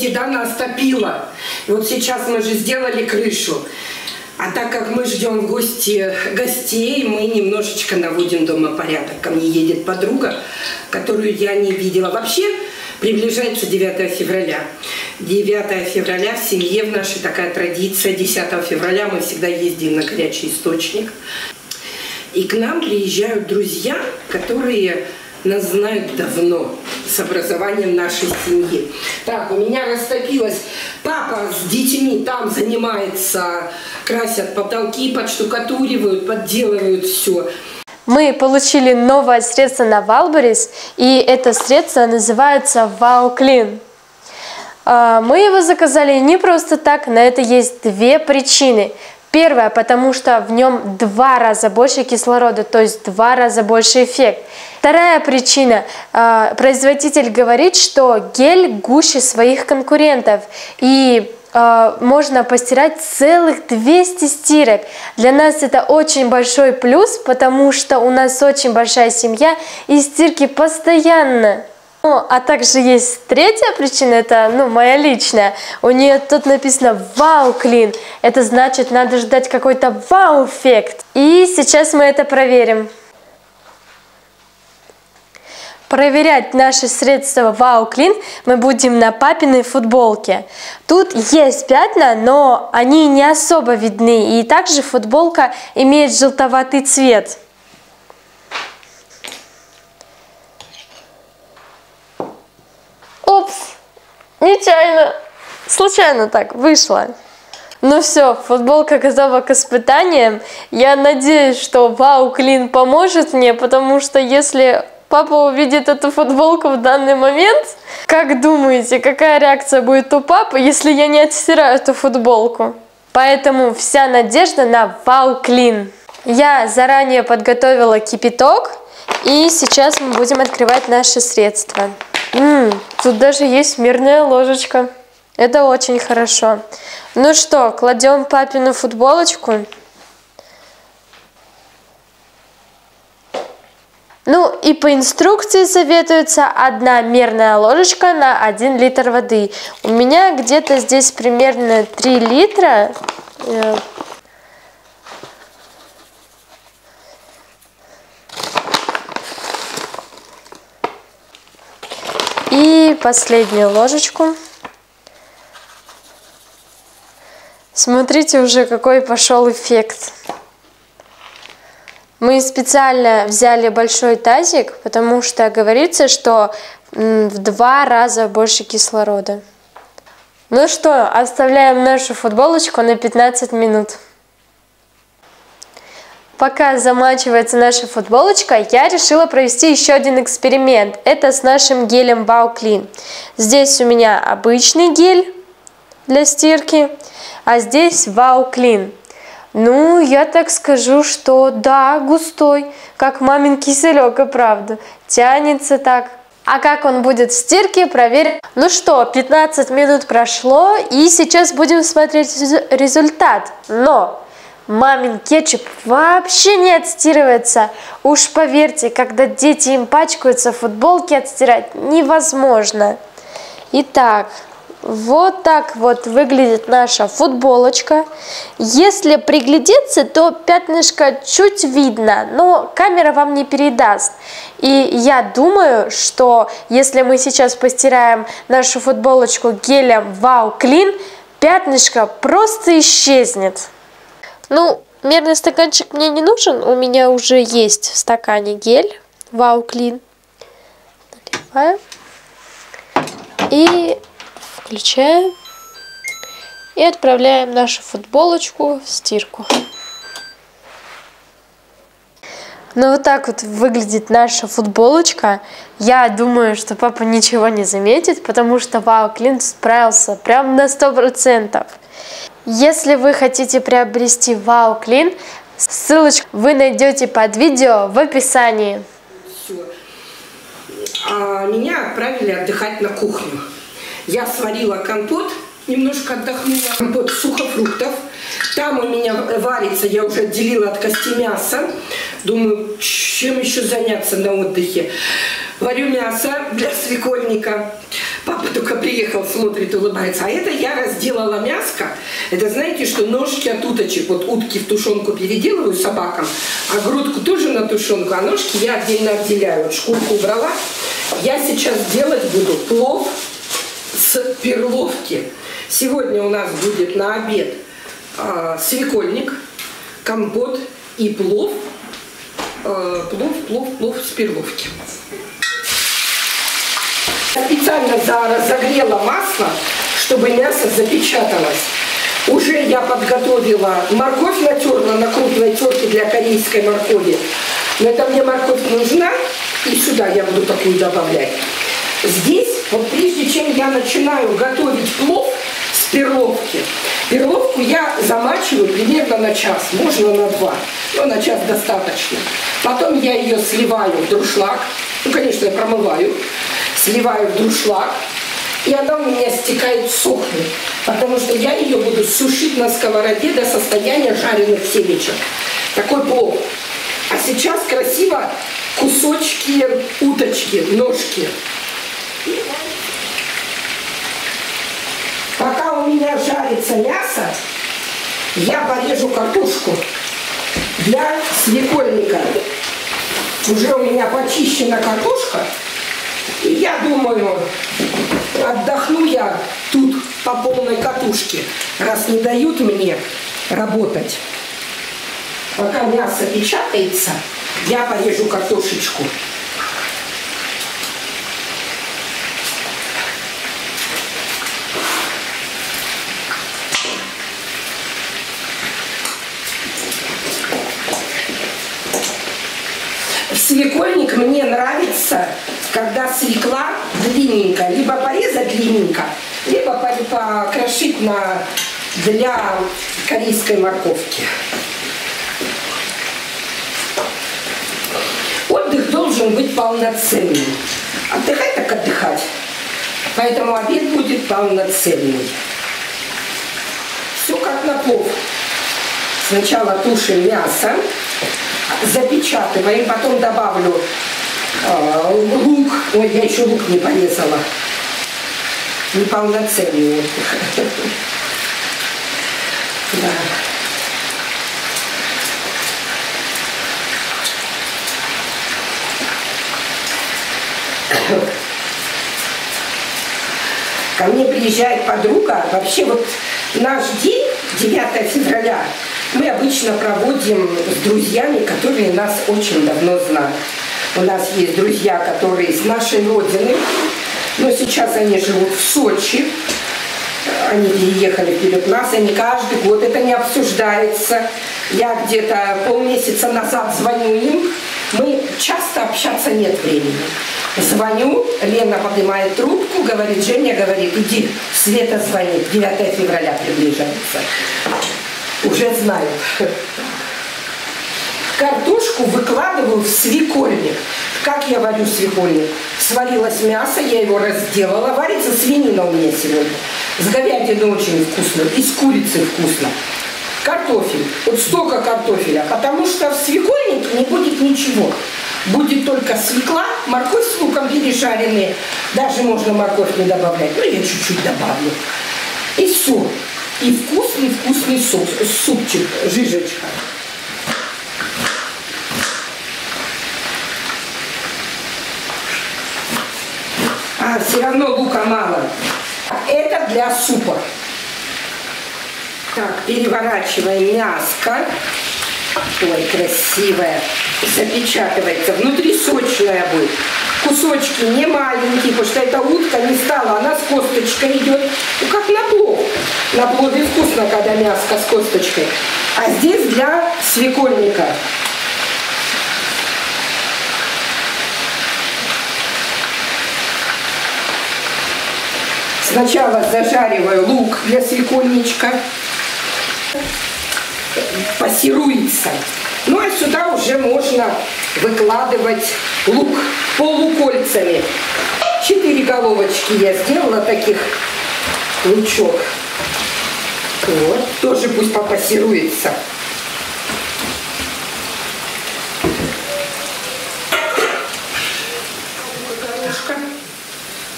недавно стопило. И вот сейчас мы же сделали крышу. А так как мы ждем гости гостей, мы немножечко наводим дома порядок. Ко мне едет подруга, которую я не видела. Вообще, приближается 9 февраля. 9 февраля в семье в нашей такая традиция. 10 февраля мы всегда ездим на горячий источник. И к нам приезжают друзья, которые нас знают давно с образованием нашей семьи. Так, у меня растопилось. Папа с детьми там занимается, красят потолки, подштукатуривают, подделывают все. Мы получили новое средство на Валберис, и это средство называется Clean. А, мы его заказали не просто так, на это есть две причины. Первое, потому что в нем два раза больше кислорода, то есть два раза больше эффект. Вторая причина. А, производитель говорит, что гель гуще своих конкурентов. И а, можно постирать целых 200 стирок. Для нас это очень большой плюс, потому что у нас очень большая семья и стирки постоянно. Ну, а также есть третья причина, это ну, моя личная. У нее тут написано «Вау, клин». Это значит, надо ждать какой-то вау-эффект. И сейчас мы это проверим. Проверять наши средства Wow Clean мы будем на папиной футболке. Тут есть пятна, но они не особо видны. И также футболка имеет желтоватый цвет. Случайно так вышло. Ну все, футболка готова к испытаниям. Я надеюсь, что Вау Клин поможет мне, потому что если папа увидит эту футболку в данный момент, как думаете, какая реакция будет у папы, если я не отстираю эту футболку? Поэтому вся надежда на Вау Клин. Я заранее подготовила кипяток, и сейчас мы будем открывать наши средства. М -м, тут даже есть мирная ложечка. Это очень хорошо. Ну что, кладем папину футболочку. Ну и по инструкции советуется одна мерная ложечка на 1 литр воды. У меня где-то здесь примерно 3 литра. Э, И последнюю ложечку. Смотрите уже, какой пошел эффект. Мы специально взяли большой тазик, потому что говорится, что в два раза больше кислорода. Ну что, оставляем нашу футболочку на 15 минут. Пока замачивается наша футболочка, я решила провести еще один эксперимент. Это с нашим гелем Clean. Здесь у меня обычный гель для стирки, а здесь Wow Clean. Ну, я так скажу, что да, густой, как мамин киселек, и правда. Тянется так. А как он будет в стирке, проверим. Ну что, 15 минут прошло, и сейчас будем смотреть результат. Но Мамин кетчуп вообще не отстирывается. Уж поверьте, когда дети им пачкаются, футболки отстирать невозможно. Итак, вот так вот выглядит наша футболочка. Если приглядеться, то пятнышко чуть видно, но камера вам не передаст. И я думаю, что если мы сейчас постираем нашу футболочку гелем Wow Clean, пятнышко просто исчезнет. Ну, мерный стаканчик мне не нужен. У меня уже есть в стакане гель. Вау Клин. Наливаем. И включаем. И отправляем нашу футболочку в стирку. Ну вот так вот выглядит наша футболочка. Я думаю, что папа ничего не заметит, потому что Вау Клин справился прям на сто процентов. Если вы хотите приобрести Wow Clean, ссылочку вы найдете под видео в описании. А меня отправили отдыхать на кухню. Я сварила компот, немножко отдохнула. Компот сухофруктов. Там у меня варится, я уже отделила от кости мяса. Думаю, чем еще заняться на отдыхе. Варю мясо для свекольника. Папа только приехал, смотрит, улыбается. А это я разделала мяско. Это знаете, что ножки от уточек, вот утки в тушенку переделываю собакам, а грудку тоже на тушенку, а ножки я отдельно отделяю. Вот шкурку убрала. Я сейчас делать буду плов с перловки. Сегодня у нас будет на обед э, свекольник, компот и плов. Э, плов, плов, плов с перловки. Специально разогрела масло, чтобы мясо запечаталось. Уже я подготовила морковь натерла на крупной терке для корейской моркови. Но это мне морковь нужна, и сюда я буду такую добавлять. Здесь, вот прежде чем я начинаю готовить плов с перловки, перловку я замачиваю примерно на час, можно на два, но на час достаточно. Потом я ее сливаю в друшлаг, ну, конечно, я промываю, сливаю в друшлаг, и она у меня стекает сохнет, потому что я ее буду сушить на сковороде до состояния жареных семечек. Такой плов. А сейчас красиво кусочки уточки, ножки. Пока у меня жарится мясо, я порежу картошку для свекольника. Уже у меня почищена картошка. И я думаю, отдохну я тут по полной катушке, раз не дают мне работать. Пока мясо печатается, я порежу картошечку. Свекольник мне нравится, когда свекла длинненькая, либо порезать длинненько, либо покрошить на, для корейской морковки. Отдых должен быть полноценным. Отдыхать так отдыхать. Поэтому обед будет полноценный. Все как на плов. Сначала тушим мясо, запечатываем, потом добавлю лук. Ой, я еще лук не порезала. Неполноценный отдых. Да. Ко мне приезжает подруга. Вообще вот наш день, 9 февраля, мы обычно проводим с друзьями, которые нас очень давно знают. У нас есть друзья, которые с нашей родины, но сейчас они живут в Сочи. Они переехали вперед нас, они каждый год, это не обсуждается. Я где-то полмесяца назад звоню им, мы часто общаться нет времени. Звоню, Лена поднимает трубку, говорит, Женя говорит, иди, Света звонит, 9 февраля приближается. Уже знаю. Картошку выкладываю в свекольник. Как я варю свекольник? Сварилось мясо, я его разделала. Варится свинина у меня сегодня. С говядиной очень вкусно, и с курицей вкусно. Картофель. Вот столько картофеля. Потому что в свекольнике не будет ничего. Будет только свекла, морковь с луком пережаренные. Даже можно морковь не добавлять. Ну, я чуть-чуть добавлю. И все. И вкусный-вкусный суп, супчик, жижечка. Все равно лука мало. Это для супа. Так, переворачиваем мяско. Ой, красивая. Запечатывается. Внутри сочная будет. Кусочки не маленькие, потому что эта утка не стала. Она с косточкой идет. Ну, как на плов. На плове вкусно, когда мяско с косточкой. А здесь для свекольника. Сначала зажариваю лук для свекольничка пассируется. Ну а сюда уже можно выкладывать лук полукольцами. Четыре головочки я сделала таких лучок. Вот, тоже пусть попассируется.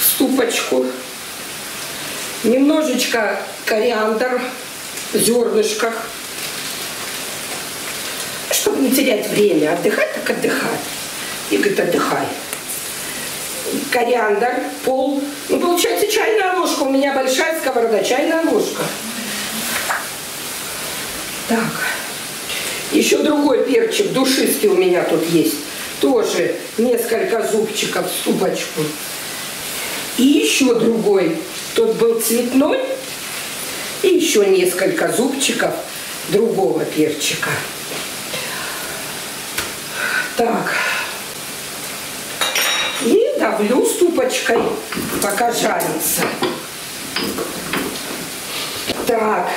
Ступочку. Немножечко кориандр в зернышках. Чтобы не терять время. Отдыхать, так отдыхать. И говорит, отдыхай. Кориандр, пол. Ну, получается, чайная ложка. У меня большая сковорода, чайная ложка. Так. Еще другой перчик, душистый у меня тут есть. Тоже несколько зубчиков в ступочку. И еще другой. Тот был цветной. И еще несколько зубчиков другого перчика. Так. И давлю ступочкой, пока жарится. Так,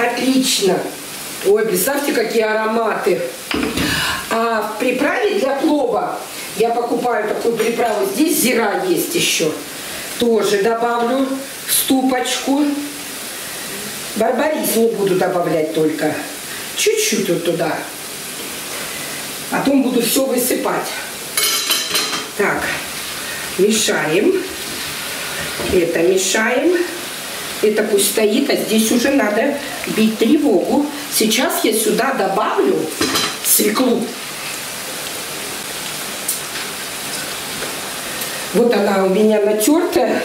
отлично. Ой, представьте, какие ароматы. А в приправе для плова я покупаю такую приправу. Здесь зира есть еще. Тоже добавлю в ступочку. Барбарис не буду добавлять только. Чуть-чуть вот туда. Потом буду все высыпать. Так, мешаем. Это мешаем. Это пусть стоит, а здесь уже надо бить тревогу. Сейчас я сюда добавлю свеклу. Вот она у меня натертая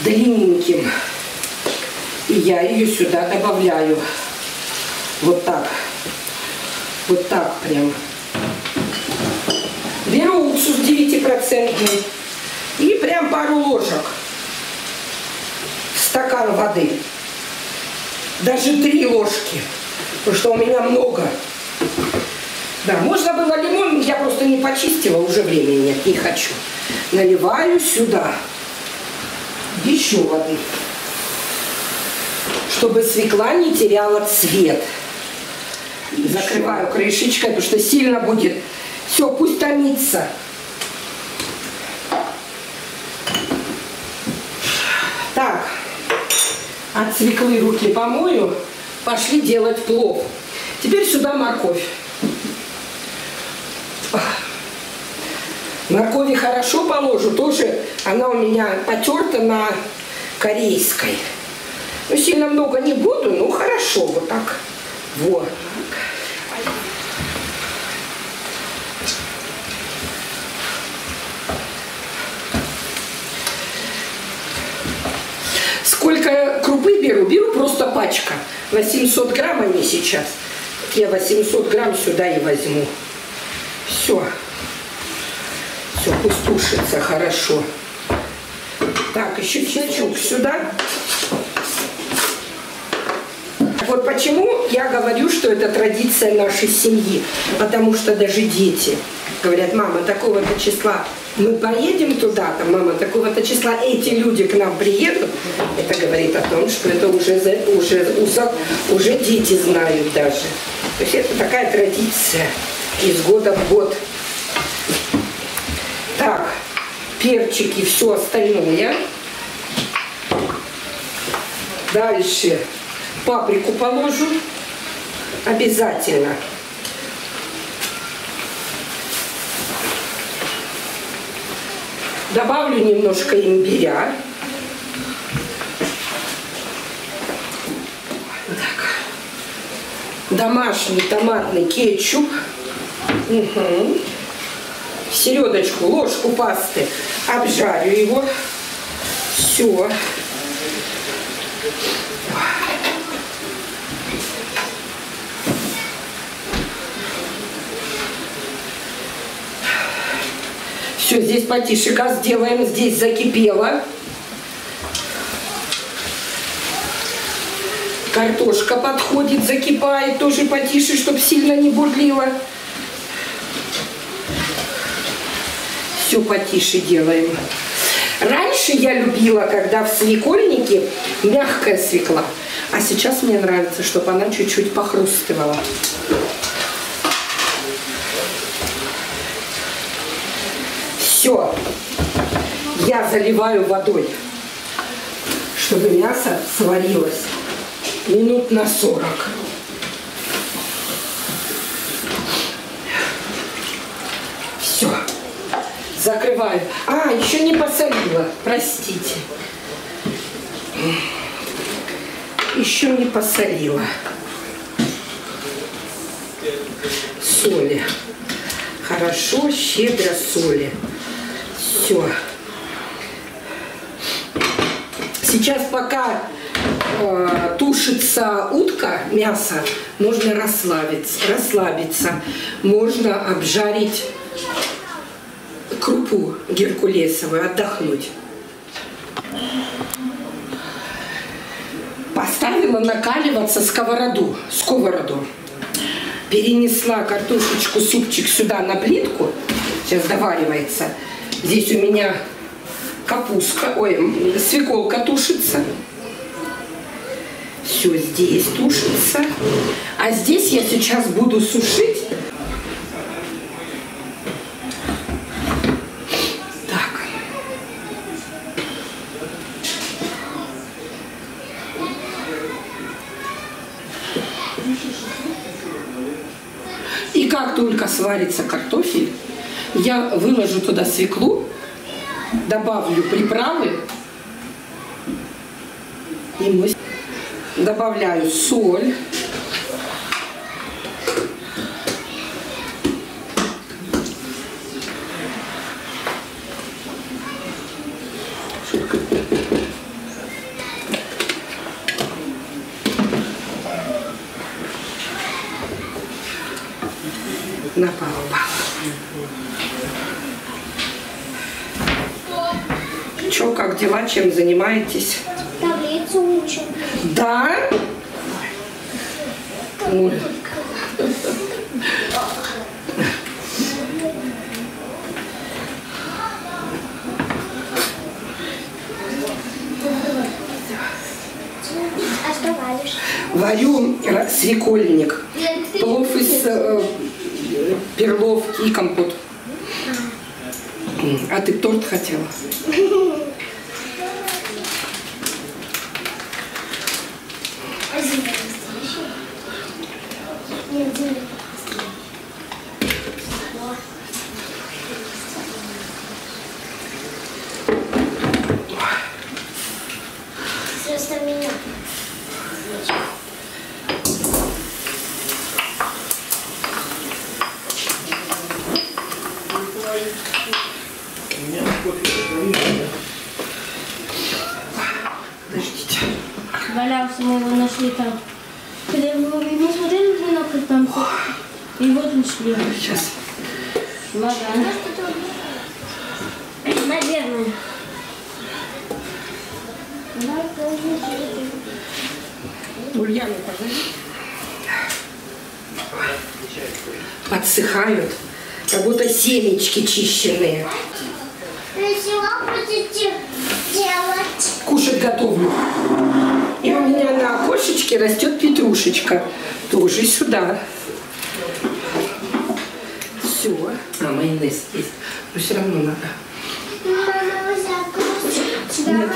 длинненьким. И я ее сюда добавляю. Вот так. Вот так прям. Беру уксус 9% и прям пару ложек стакан воды. Даже три ложки, потому что у меня много. Да, можно было лимон, я просто не почистила, уже времени нет, не хочу. Наливаю сюда еще воды, чтобы свекла не теряла цвет. Закрываю крышечкой, потому что сильно будет. Все, пусть томится. Так, от свеклы руки помою, пошли делать плов. Теперь сюда морковь. Моркови хорошо положу, тоже она у меня потерта на корейской. Ну, сильно много не буду, ну хорошо, вот так. Вот. Сколько крупы беру? Беру просто пачка. 800 грамм они сейчас. Я 800 грамм сюда и возьму. Все. Пусть тушится хорошо. Так, еще чесночок сюда. Вот почему я говорю, что это традиция нашей семьи. Потому что даже дети говорят, мама, такого-то числа мы поедем туда, там, мама, такого-то числа эти люди к нам приедут. Это говорит о том, что это уже, уже, уже дети знают даже. То есть это такая традиция из года в год. Так, перчики, все остальное. Дальше паприку положу обязательно. Добавлю немножко имбиря. Так. Домашний томатный кетчуп. Угу. Середочку, ложку пасты. Обжарю его. Все. Все, здесь потише газ делаем, здесь закипело. Картошка подходит, закипает, тоже потише, чтобы сильно не бурлило. Все потише делаем. Раньше я любила, когда в свекольнике мягкая свекла, а сейчас мне нравится, чтобы она чуть-чуть похрустывала. Все. Я заливаю водой, чтобы мясо сварилось минут на 40. Все. Закрываю. А, еще не посолила, простите. Еще не посолила. Соли. Хорошо, щедро соли. Все. Сейчас пока э, тушится утка, мясо, можно расслабиться, расслабиться. Можно обжарить крупу геркулесовую, отдохнуть. Поставила накаливаться сковороду, сковороду. Перенесла картошечку, супчик сюда на плитку. Сейчас доваривается. Здесь у меня капустка, ой, свеколка тушится. Все здесь тушится. А здесь я сейчас буду сушить. Так. И как только сварится картофель, я выложу туда свеклу, добавлю приправы, и мы добавляю соль, на пару Че, как дела, чем занимаетесь? Таблицу учим. Да? Ой. Варю свекольник. Плов из э, перловки и компот. А ты торт хотела? А зимой настоящий? Нет, зимой. Просто меня. Подождите. валялся, мы его нашли там. Когда мы его не смотрели на как там. И вот Сейчас. Чемодан. Наверное. Ульяна, позови. Подсыхают, как будто семечки чищенные. Кушать готовлю. И у меня на окошечке растет петрушечка. Тоже сюда. Все. А, майонез есть. Но все равно надо. Нет.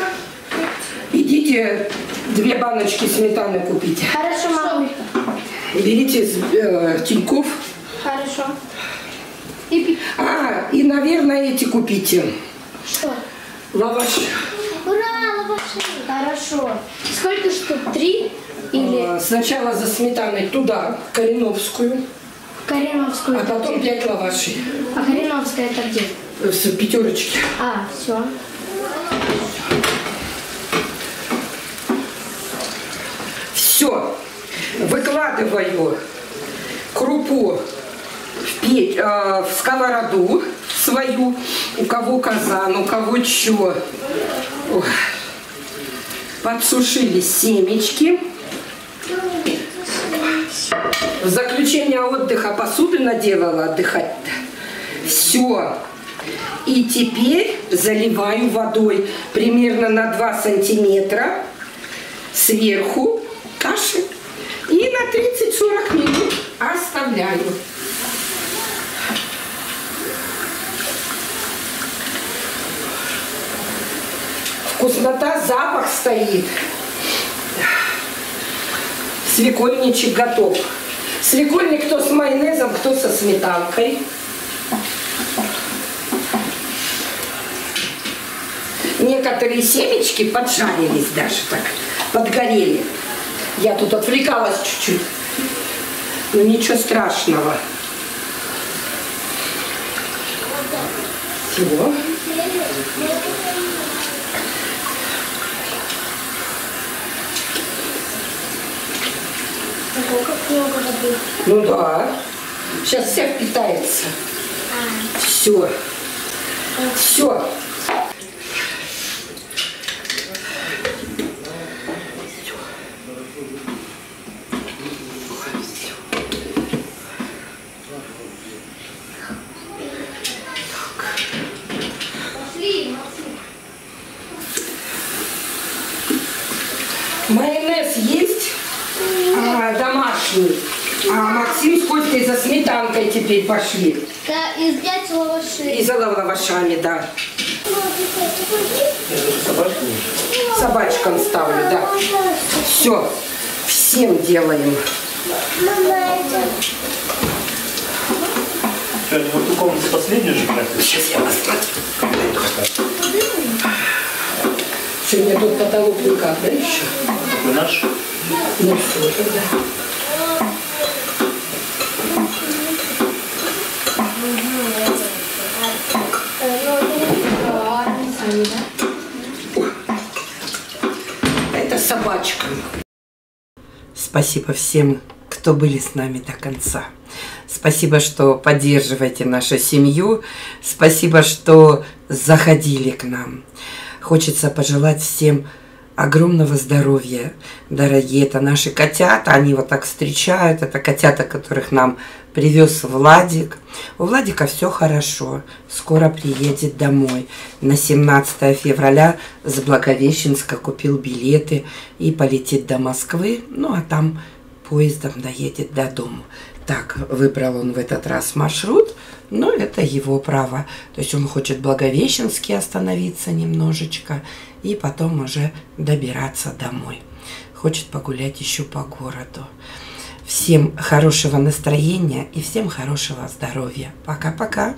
Идите две баночки сметаны купите. Хорошо, мама. Берите из э, Тинькофф. Хорошо. И А, и, наверное, эти купите. что? Лаваш. Ура, лаваши. Хорошо. Сколько штук? Три? Или Э, Сначала за сметаной туда, Кореновскую, Кореновскую? а потом пять лавашей. А Кореновская это где? Э, В пятерочке. А, все. Все. Выкладываю крупу в, печь, э, в сковороду свою. У кого казан, у кого чё. Подсушили семечки. В заключение отдыха посуду наделала отдыхать. Все. И теперь заливаю водой примерно на 2 сантиметра сверху каши. И на 30-40 минут оставляю. Вкуснота, запах стоит. Свекольничек готов. Свекольник кто с майонезом, кто со сметанкой. Некоторые семечки поджарились даже так, подгорели. Я тут отвлекалась чуть-чуть. Но ничего страшного. Всего. Ого, как много воды. Ну да. Сейчас вся впитается. Все. Все. Майонез есть а, домашний. А Максим с Костей за сметанкой теперь пошли. Да, и взять лаваши. И за лавашами, да. Собачкам ставлю, да. Все. Всем делаем. Мама, это... Что, они в эту комнату последнюю же? Сейчас я посмотрю. Сегодня тут потолок никак, да, еще? Такой наш? Ну все, тогда. Это собачка. Спасибо всем, кто были с нами до конца. Спасибо, что поддерживаете нашу семью. Спасибо, что заходили к нам. Хочется пожелать всем огромного здоровья, дорогие. Это наши котята, они вот так встречают. Это котята, которых нам привез Владик. У Владика все хорошо. Скоро приедет домой. На 17 февраля с Благовещенска купил билеты и полетит до Москвы. Ну, а там поездом доедет до дома. Так, выбрал он в этот раз маршрут, но это его право. То есть он хочет в Благовещенске остановиться немножечко и потом уже добираться домой. Хочет погулять еще по городу. Всем хорошего настроения и всем хорошего здоровья. Пока-пока.